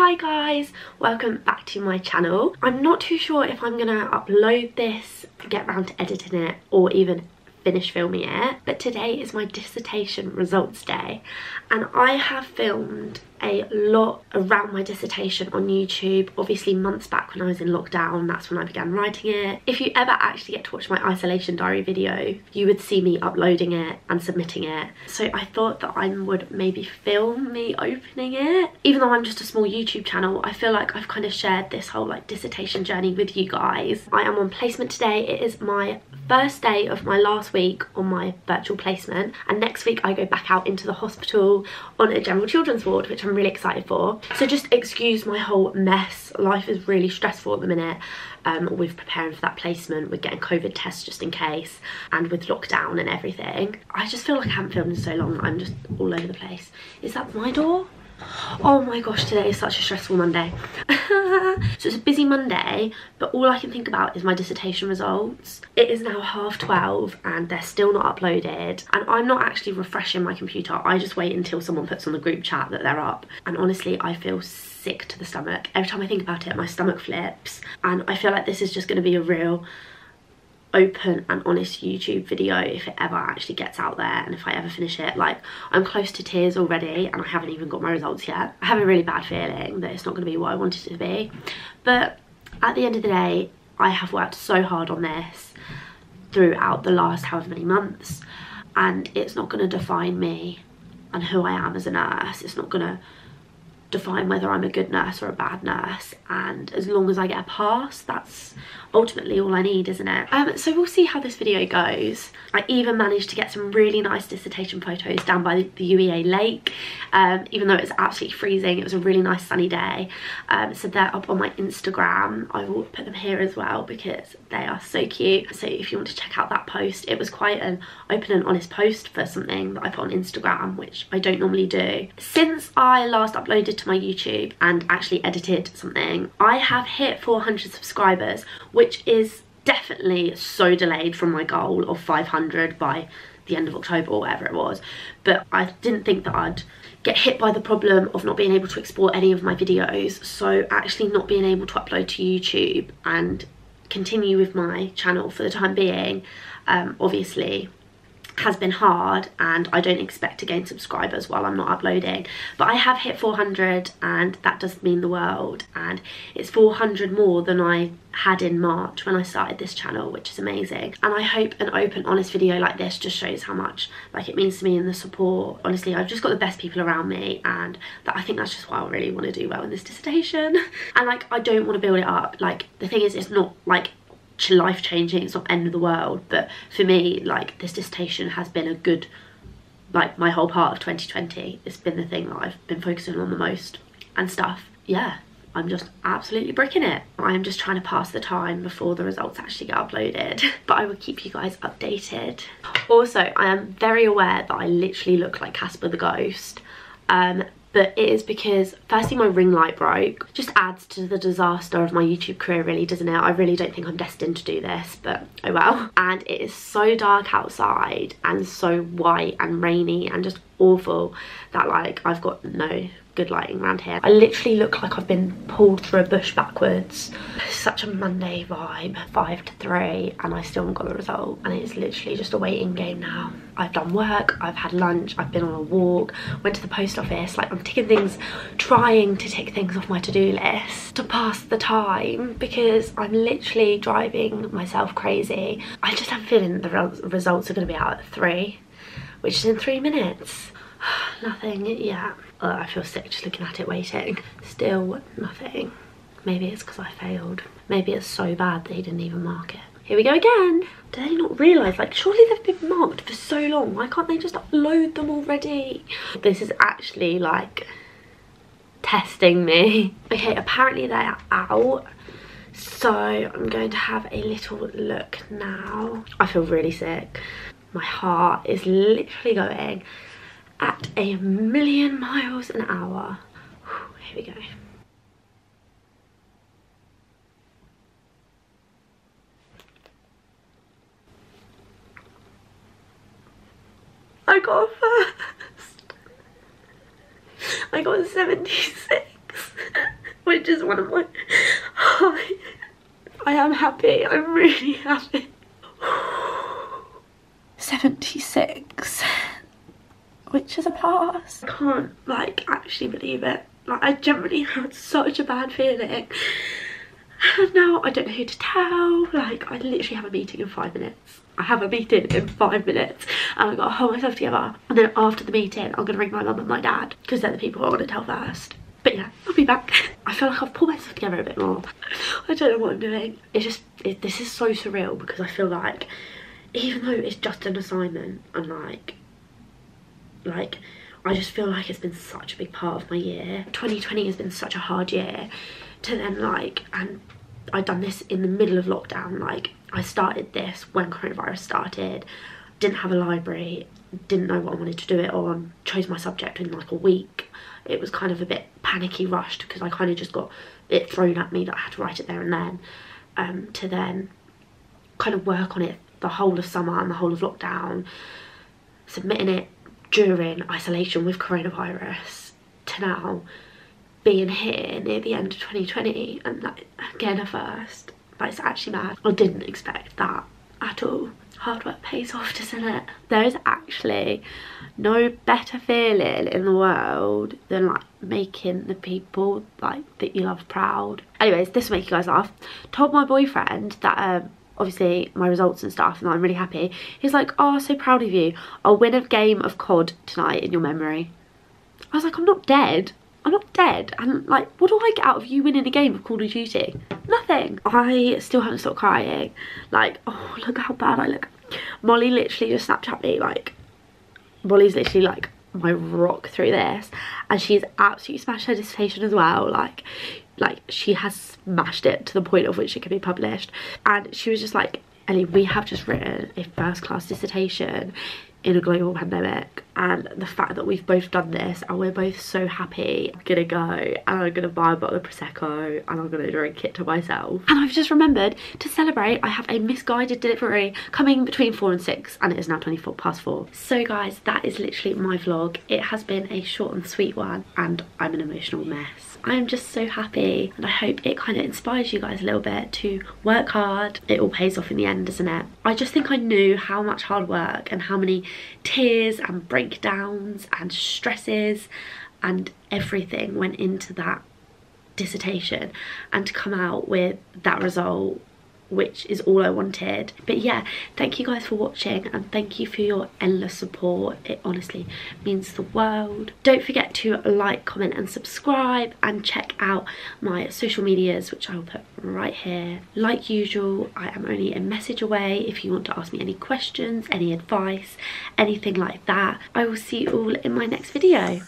Hi guys, welcome back to my channel. I'm not too sure if I'm gonna upload this, get around to editing it or even finish filming it but today is my dissertation results day. And I have filmed a lot around my dissertation on YouTube obviously months back when I was in lockdown that's when I began writing it. If you ever actually get to watch my isolation diary video you would see me uploading it and submitting it. So I thought that I would maybe film me opening it. Even though I'm just a small YouTube channel I feel like I've kind of shared this whole like dissertation journey with you guys. I am on placement today. It is my first day of my last week on my virtual placement and next week I go back out into the hospital on a general children's ward which I'm really excited for. So just excuse my whole mess. Life is really stressful at the minute um, with preparing for that placement, with getting COVID tests just in case and with lockdown and everything. I just feel like I haven't filmed in so long I'm just all over the place. Is that my door? Oh my gosh, today is such a stressful Monday. so it's a busy Monday, but all I can think about is my dissertation results. It is now half 12 and they're still not uploaded. And I'm not actually refreshing my computer. I just wait until someone puts on the group chat that they're up. And honestly, I feel sick to the stomach. Every time I think about it, my stomach flips. And I feel like this is just going to be a real open and honest YouTube video if it ever actually gets out there and if I ever finish it. Like, I'm close to tears already and I haven't even got my results yet. I have a really bad feeling that it's not going to be what I wanted it to be. But at the end of the day, I have worked so hard on this throughout the last however many months and it's not going to define me and who I am as a nurse. It's not going to define whether I'm a good nurse or a bad nurse and as long as I get a pass that's ultimately all I need isn't it? Um, so we'll see how this video goes. I even managed to get some really nice dissertation photos down by the UEA lake. Um, even though it was absolutely freezing it was a really nice sunny day. Um, so they're up on my Instagram. I will put them here as well because they are so cute. So if you want to check out that post it was quite an open and honest post for something that I put on Instagram which I don't normally do. Since I last uploaded to my YouTube and actually edited something I have hit 400 subscribers which is definitely so delayed from my goal of 500 by the end of October or whatever it was. But I didn't think that I'd get hit by the problem of not being able to export any of my videos. So actually not being able to upload to YouTube and continue with my channel for the time being um, obviously has been hard and I don't expect to gain subscribers while I'm not uploading. But I have hit 400 and that does mean the world. And it's 400 more than I had in March when I started this channel which is amazing. And I hope an open honest video like this just shows how much like it means to me and the support. Honestly I've just got the best people around me and that I think that's just why I really want to do well in this dissertation. And like I don't want to build it up. Like the thing is it's not like life changing it's not end of the world but for me like this dissertation has been a good like my whole part of 2020 it's been the thing that I've been focusing on the most and stuff yeah I'm just absolutely bricking it. I'm just trying to pass the time before the results actually get uploaded. But I will keep you guys updated. Also, I am very aware that I literally look like Casper the Ghost. Um, but it is because firstly my ring light broke just adds to the disaster of my youtube career really doesn't it i really don't think i'm destined to do this but oh well and it is so dark outside and so white and rainy and just awful that like i've got no good lighting around here. I literally look like I've been pulled through a bush backwards. Such a Monday vibe, five to three, and I still haven't got the result. And it's literally just a waiting game now. I've done work, I've had lunch, I've been on a walk, went to the post office. Like I'm ticking things, trying to tick things off my to-do list to pass the time because I'm literally driving myself crazy. I just have a feeling the results are gonna be out at three, which is in three minutes. Nothing yet. Oh, I feel sick just looking at it waiting. Still nothing. Maybe it's because I failed. Maybe it's so bad that he didn't even mark it. Here we go again. Do they not realise, like, surely they've been marked for so long. Why can't they just upload them already? This is actually, like, testing me. Okay, apparently they're out. So I'm going to have a little look now. I feel really sick. My heart is literally going at a million miles an hour. Here we go. I got first. I got 76. which is one of my I am happy. I'm really happy. 76 which is a pass. I can't like actually believe it. Like I generally had such a bad feeling and now I don't know who to tell. Like I literally have a meeting in five minutes. I have a meeting in five minutes and I've got to hold myself together and then after the meeting I'm going to ring my mum and my dad because they're the people I want to tell first. But yeah, I'll be back. I feel like I've pulled myself together a bit more. I don't know what I'm doing. It's just, it, this is so surreal because I feel like even though it's just an assignment and like like I just feel like it's been such a big part of my year. 2020 has been such a hard year to then like and I'd done this in the middle of lockdown like I started this when coronavirus started. Didn't have a library didn't know what I wanted to do it on chose my subject in like a week. It was kind of a bit panicky rushed because I kind of just got it thrown at me that I had to write it there and then um, to then kind of work on it the whole of summer and the whole of lockdown submitting it during isolation with coronavirus to now being here near the end of 2020 and like again a first. But it's actually mad. I didn't expect that at all. Hard work pays off doesn't it? There is actually no better feeling in the world than like making the people like that you love proud. Anyways this will make you guys laugh. Told my boyfriend that um obviously my results and stuff and I'm really happy. He's like, oh, so proud of you. I'll win a game of COD tonight in your memory. I was like, I'm not dead. I'm not dead. And like, what do I get out of you winning a game of Call of Duty? Nothing. I still haven't stopped crying. Like, oh, look how bad I look. Molly literally just Snapchat me, like, Molly's literally like my rock through this. And she's absolutely smashed her dissertation as well. Like, like she has smashed it to the point of which it can be published. And she was just like Ellie we have just written a first class dissertation in a global pandemic and the fact that we've both done this and we're both so happy I'm gonna go and I'm gonna buy a bottle of Prosecco and I'm gonna drink it to myself. And I've just remembered to celebrate I have a Missguided delivery coming between 4 and 6 and it is now 24 past 4 so guys that is literally my vlog. It has been a short and sweet one and I'm an emotional mess I'm just so happy and I hope it kind of inspires you guys a little bit to work hard. It all pays off in the end, doesn't it? I just think I knew how much hard work and how many tears and breakdowns and stresses and everything went into that dissertation and to come out with that result which is all I wanted. But yeah, thank you guys for watching and thank you for your endless support. It honestly means the world. Don't forget to like, comment and subscribe and check out my social medias, which I will put right here. Like usual, I am only a message away if you want to ask me any questions, any advice, anything like that. I will see you all in my next video.